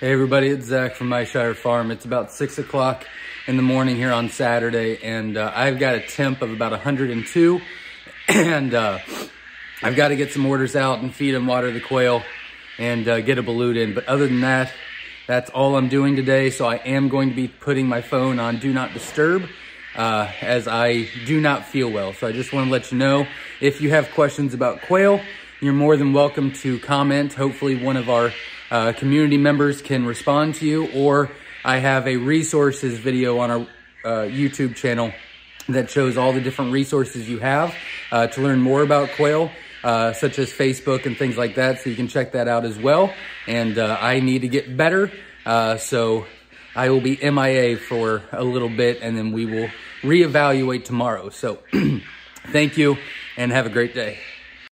Hey everybody, it's Zack from Myshire Farm. It's about six o'clock in the morning here on Saturday and uh, I've got a temp of about 102 and uh, I've got to get some orders out and feed and water the quail and uh, get a balut in. But other than that, that's all I'm doing today. So I am going to be putting my phone on Do Not Disturb uh, as I do not feel well. So I just want to let you know if you have questions about quail, you're more than welcome to comment. Hopefully one of our uh, community members can respond to you or I have a resources video on our uh, YouTube channel that shows all the different resources you have uh, to learn more about quail. Uh, such as Facebook and things like that. So you can check that out as well. And uh, I need to get better. Uh, so I will be MIA for a little bit and then we will reevaluate tomorrow. So thank you and have a great day.